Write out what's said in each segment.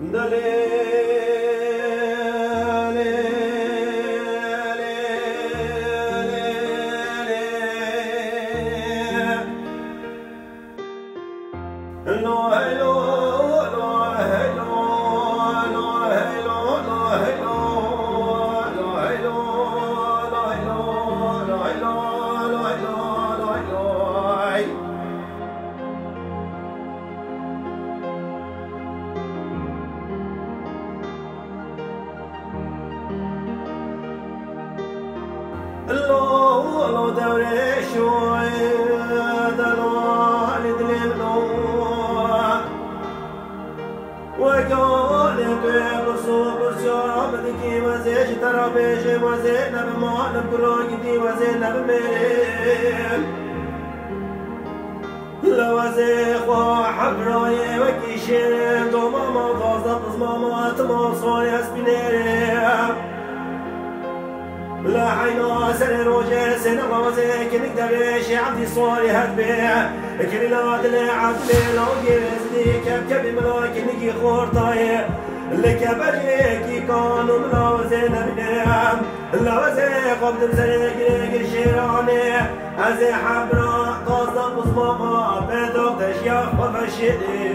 Nale. وزي وزينب مالك راقدي وزينب مريم لوزي خوا حبراي وكيشين دو ماما غازة ماما تما صاري اسبينيريم لا حينا سنة روجة سنة غازي كنك دريش عبدي صاري هدبي كني لا دلي عبدي لو جيزني كب كب ملاك نجي خورتاي لك بريكي كانوا ملاوزين بنام لوزي قبل بزريك لك الشيراني أزي حبرا قصد مصماما بدوق تشيخ وفشيدي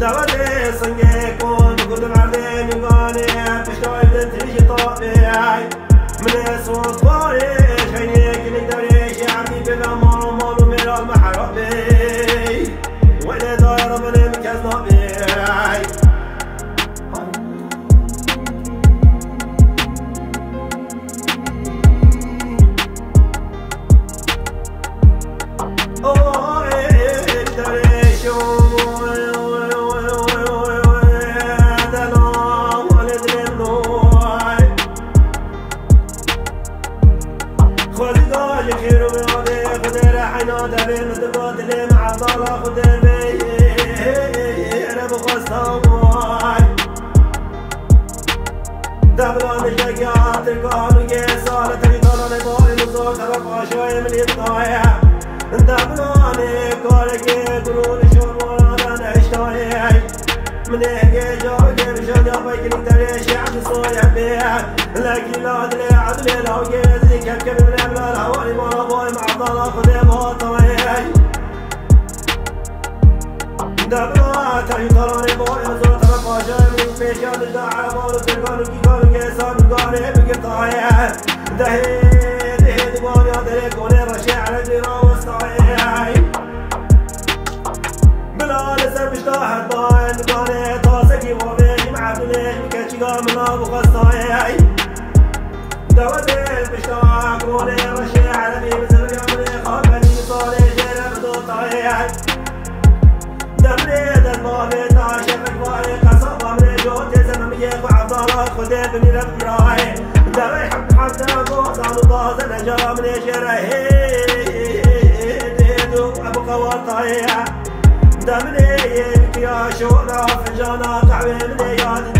دودي صنقي كون قد بعدين يقولي بشتاي تجي طابعي من صوت حنا دبين دبات لي مع طلا خدر بي أنا بخصاوي دبلان شقات القانون صارت لي طلع بوري نزول ترفع شوي من يطايا دبلان كورك اشتاي من هيك جاوك بشان جابك نقدر شعب صايع بيه لكن لا ادري عدلي لو جيزي كيف من ابلا الهواني ما أبوي مع ضلا خذي بوطوي دبلا تاني تراني بوي مزور ترفع جاي من بيشان الداعي بول تلقانو كي كانو كيسان بقطاي دهي دهي دقاني ادري كوني رشي على جيرا ابو خصاي دودي مشتاق ولي رشي عالمي بزر يومي خابني صالي جرب دوطاي دمري دمامي تاشفك بالي قصبة من جوتي زمامي وعبدالله خدي بني ربراي دمي حب حتى قوصان وطاز نجا من شرهي أبو قوارطاي دمني يبكي يا شونا فنجانا قحوي من ياد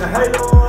the.